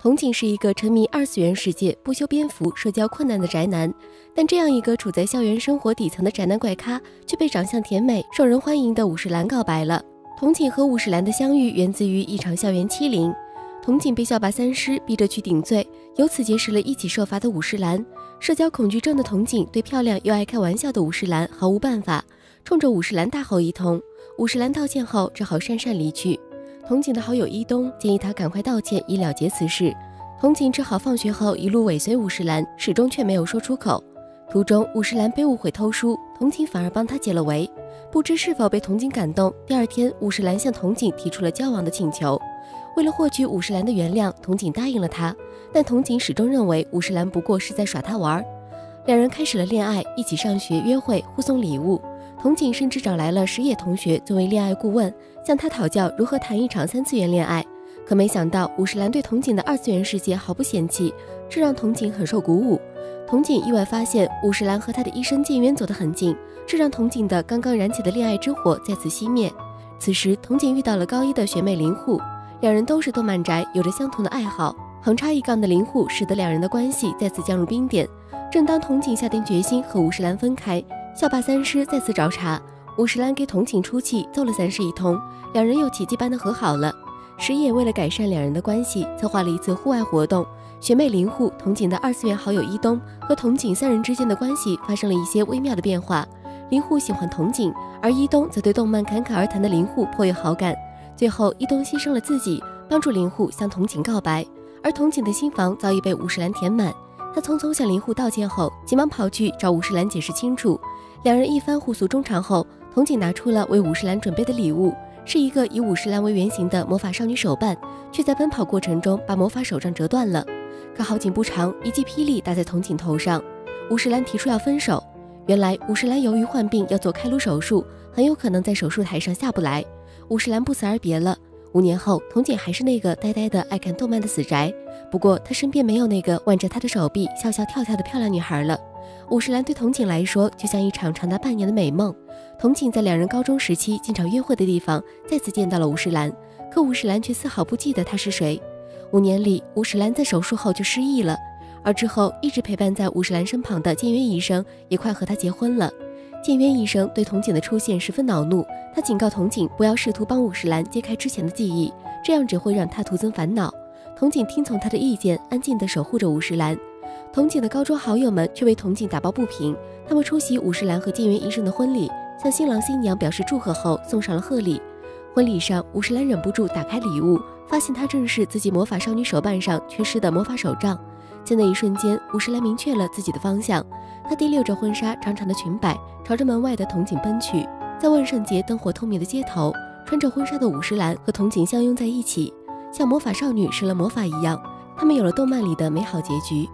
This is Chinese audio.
童景是一个沉迷二次元世界、不修边幅、社交困难的宅男，但这样一个处在校园生活底层的宅男怪咖，却被长相甜美、受人欢迎的武士兰告白了。童景和武士兰的相遇源自于一场校园欺凌，童景被校霸三师逼着去顶罪，由此结识了一起受罚的武士兰。社交恐惧症的童景对漂亮又爱开玩笑的武士兰毫无办法，冲着武士兰大吼一通。武士兰道歉后，只好讪讪离去。童景的好友伊东建议他赶快道歉，以了结此事。童景只好放学后一路尾随武士兰，始终却没有说出口。途中，武士兰被误会偷书，童景反而帮他解了围。不知是否被童景感动，第二天，武士兰向童景提出了交往的请求。为了获取武士兰的原谅，童景答应了他。但童景始终认为武士兰不过是在耍他玩。两人开始了恋爱，一起上学、约会、互送礼物。童景甚至找来了石野同学作为恋爱顾问，向他讨教如何谈一场三次元恋爱。可没想到，武士兰对童景的二次元世界毫不嫌弃，这让童景很受鼓舞。童景意外发现武士兰和他的医生剑渊走得很近，这让童景的刚刚燃起的恋爱之火再次熄灭。此时，童景遇到了高一的学妹林户，两人都是动漫宅，有着相同的爱好。横插一杠的林户使得两人的关系再次降入冰点。正当童景下定决心和武士兰分开。校霸三师再次找茬，武十兰给童景出气，揍了三师一通，两人又奇迹般的和好了。石野为了改善两人的关系，策划了一次户外活动。学妹林户、童景的二次元好友伊东和童景三人之间的关系发生了一些微妙的变化。林户喜欢童景，而伊东则对动漫侃侃而谈的林户颇有好感。最后，伊东牺牲了自己，帮助林户向童景告白，而童景的心房早已被武十兰填满。他匆匆向林户道歉后，急忙跑去找武十兰解释清楚。两人一番互诉衷肠后，童景拿出了为武士兰准备的礼物，是一个以武士兰为原型的魔法少女手办，却在奔跑过程中把魔法手杖折断了。可好景不长，一记霹雳打在童景头上，武士兰提出要分手。原来武士兰由于患病要做开颅手术，很有可能在手术台上下不来，武士兰不辞而别了。五年后，童景还是那个呆呆的爱看动漫的死宅，不过他身边没有那个挽着他的手臂笑笑跳跳的漂亮女孩了。武士兰对童景来说就像一场长达半年的美梦。童景在两人高中时期经常约会的地方再次见到了武士兰，可武士兰却丝毫不记得他是谁。五年里，武士兰在手术后就失忆了，而之后一直陪伴在武士兰身旁的建渊医生也快和他结婚了。建渊医生对童景的出现十分恼怒，他警告童景不要试图帮武士兰揭开之前的记忆，这样只会让他徒增烦恼。童景听从他的意见，安静地守护着武士兰。童景的高中好友们却为童景打抱不平。他们出席武士兰和金元医生的婚礼，向新郎新娘表示祝贺后，送上了贺礼。婚礼上，武士兰忍不住打开礼物，发现它正是自己魔法少女手办上缺失的魔法手杖。在那一瞬间，武士兰明确了自己的方向。她提溜着婚纱长长的裙摆，朝着门外的童景奔去。在万圣节灯火通明的街头，穿着婚纱的武士兰和童景相拥在一起，像魔法少女施了魔法一样，他们有了动漫里的美好结局。